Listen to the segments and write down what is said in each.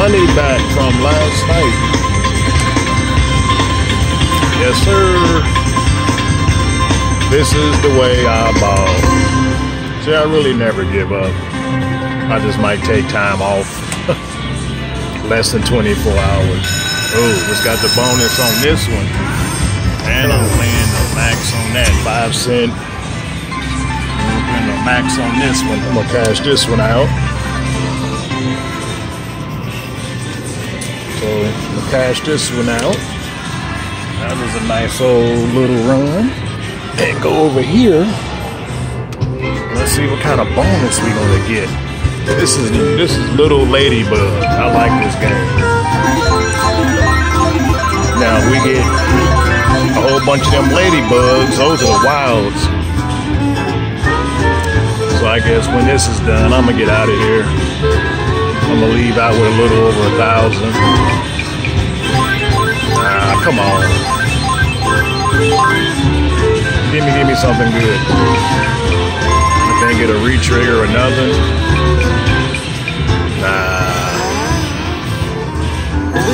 money back from last night. Yes, sir. This is the way I ball. See, I really never give up. I just might take time off. Less than 24 hours. Oh, just got the bonus on this one. And I'm playing the max on that. Five cent. I'm the max on this one. I'm gonna cash this one out. So gonna cash this one out. That was a nice old little run. And go over here. Let's see what kind of bonus we gonna get. This is this is Little Ladybug. I like this game. Now we get a whole bunch of them ladybugs. Those are the wilds. So I guess when this is done, I'm gonna get out of here. I'm gonna leave out with a little over a thousand. Ah, come on. Give me, give me something good. I can't get a retrigger or nothing. Nah.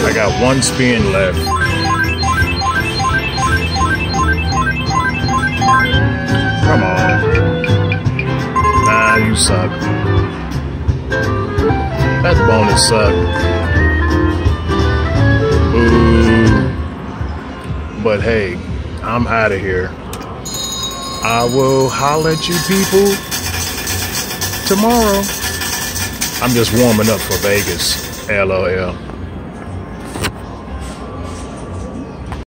I got one spin left. Come on. Nah, you suck. That bonus. Boo. But hey, I'm out of here. I will holler at you people tomorrow. I'm just warming up for Vegas. LOL.